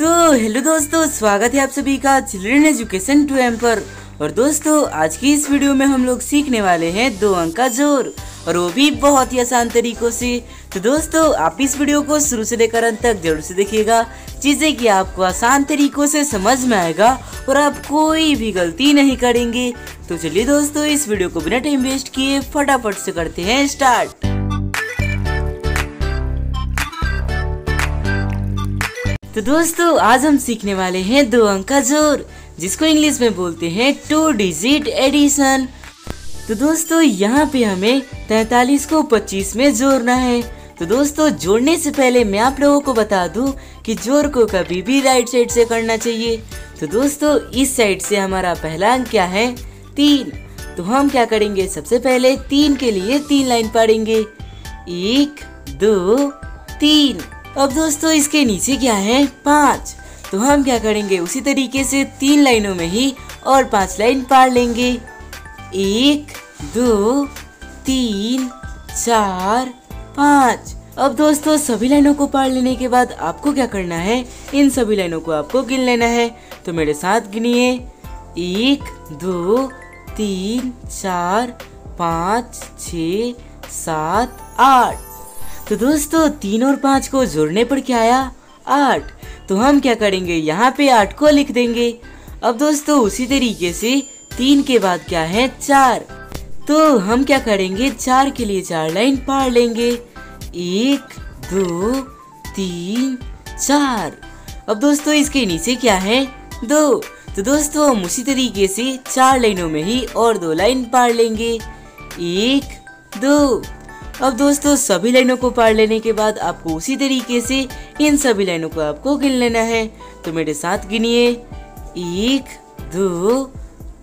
तो हेलो दोस्तों, स्वागत है आप सभी का चिल्ड्रन एजुकेशन टू एम पर। और दोस्तों, आज की इस वीडियो में हम लोग सीखने वाले हैं दो अंक का ज़ोर, और वो भी बहुत ही आसान तरीकों से। तो दोस्तों, आप इस वीडियो को शुरू से लेकर अंत तक ज़रूर से देखिएगा, जिससे कि आपको आसान तरीकों से समझ में आएगा और आप कोई भी गलती नहीं करेंगे। तो चलिए दोस्तों, इस वीडियो को बिना टाइम वेस्ट किए फटाफट से करते हैं स्टार्ट तो दोस्तों, आज हम सीखने वाले हैं दो अंक का ज़ोर, जिसको इंग्लिश में बोलते हैं टू डिजिट एडिशन तो दोस्तों, यहाँ पे हमें 43 को 25 में जोड़ना है। तो दोस्तों, जोड़ने से पहले मैं आप लोगों को बता दूँ कि ज़ोर को कभी भी राइट साइड से करना चाहिए। तो दोस्तों, इस साइड से हमारा पहला अंक क्या है? तीन। तो हम क्या करेंगे? सबसे पहले तीन के लिए तीन लाइन पढ़ेंगे एक, दो, तीन। अब दोस्तों, इसके नीचे क्या है? पाँच। तो हम क्या करेंगे? उसी तरीके से तीन लाइनों में ही और पाँच लाइन पार लेंगे। एक, दो, तीन, चार, पाँच। अब दोस्तों, सभी लाइनों को पार लेने के बाद आपको क्या करना है? इन सभी लाइनों को आपको गिन लेना है। तो मेरे साथ गिनिए। एक, दो, तीन, चार, पाँच छ सात, आठ। तो दोस्तों, तीन और पाँच को जोड़ने पर क्या आया? आठ। तो हम क्या करेंगे? यहाँ पे आठ को लिख देंगे। अब दोस्तों, उसी तरीके से तीन के बाद क्या है? चार। तो हम क्या करेंगे? चार के लिए चार लाइन पार लेंगे। एक, दो, तीन, चार। अब दोस्तों, इसके नीचे क्या है? दो। तो दोस्तों, हम उसी तरीके से चार लाइनों में ही और दो लाइन पार लेंगे। एक, दो। अब दोस्तों, सभी लाइनों को पार लेने के बाद आपको उसी तरीके से इन सभी लाइनों को आपको गिन लेना है। तो मेरे साथ गिनिए। एक, दो,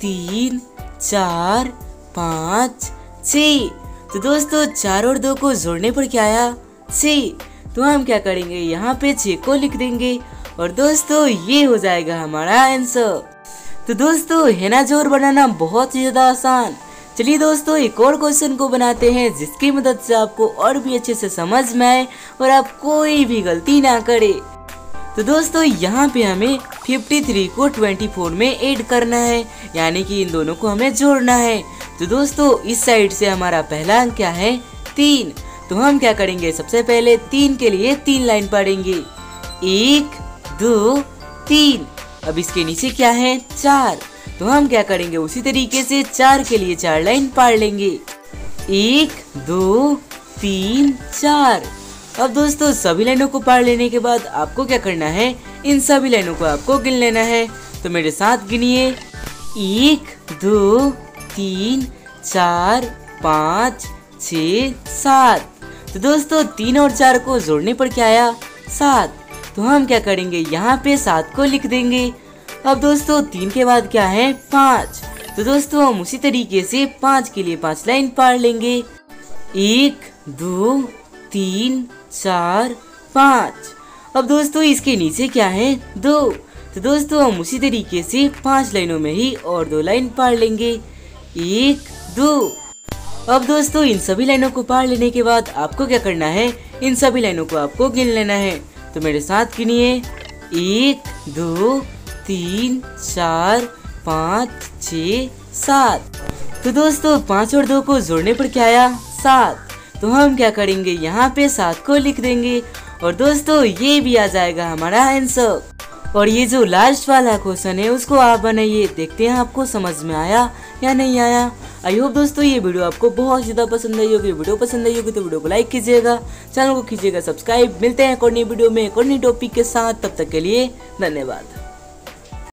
तीन, चार, पाँच, छ। तो दोस्तों, चार और दो को जोड़ने पर क्या आया? छ। तो हम क्या करेंगे? यहाँ पे छ को लिख देंगे। और दोस्तों, ये हो जाएगा हमारा आंसर तो दोस्तों, है ना ज़ोर बनाना बहुत ही ज़्यादा आसान। चलिए दोस्तों, एक और क्वेश्चन को बनाते हैं, जिसकी मदद से आपको और भी अच्छे से समझ में आए और आप कोई भी गलती ना करे। तो दोस्तों, यहाँ पे हमें 53 को 24 में ऐड करना है, यानी कि इन दोनों को हमें जोड़ना है। तो दोस्तों, इस साइड से हमारा पहला अंक क्या है? तीन। तो हम क्या करेंगे? सबसे पहले तीन के लिए तीन लाइन पढ़ेंगे एक, दो, तीन। अब इसके नीचे क्या है? चार। तो हम क्या करेंगे? उसी तरीके से चार के लिए चार लाइन पार लेंगे। एक, दो, तीन, चार। अब दोस्तों, सभी लाइनों को पार लेने के बाद आपको क्या करना है? इन सभी लाइनों को आपको गिन लेना है। तो मेरे साथ गिनिए। एक, दो, तीन, चार, पाँच छ सात। तो दोस्तों, तीन और चार को जोड़ने पर क्या आया? सात। तो हम क्या करेंगे? यहाँ पे सात को लिख देंगे। अब दोस्तों, तीन के बाद क्या है? पाँच। तो दोस्तों, हम उसी तरीके से पाँच के लिए पाँच लाइन पार लेंगे। एक, दो, तीन, चार, पाँच। अब दोस्तों, इसके नीचे क्या है? दो। तो दोस्तों, हम उसी तरीके से पाँच लाइनों में ही और दो लाइन पार लेंगे। एक, दो। अब दोस्तों, इन सभी लाइनों को पार लेने के बाद आपको क्या करना है? इन सभी लाइनों को आपको गिन लेना है। तो मेरे साथ गिनिए। एक, दो तीन, चार, पाँच, छ, सात। तो दोस्तों, पाँच और दो को जोड़ने पर क्या आया? सात। तो हम क्या करेंगे? यहाँ पे सात को लिख देंगे। और दोस्तों, ये भी आ जाएगा हमारा आंसर और ये जो लास्ट वाला क्वेश्चन है, उसको आप बनाइए। देखते हैं आपको समझ में आया या नहीं आया। आई होप दोस्तों, ये वीडियो आपको बहुत ज़्यादा पसंद आई होगी। वीडियो पसंद आई होगी तो वीडियो को लाइक कीजिएगा। चैनल को कीजिएगा सब्सक्राइब मिलते हैं एक वीडियो में, एक टॉपिक के साथ। तब तक के लिए धन्यवाद।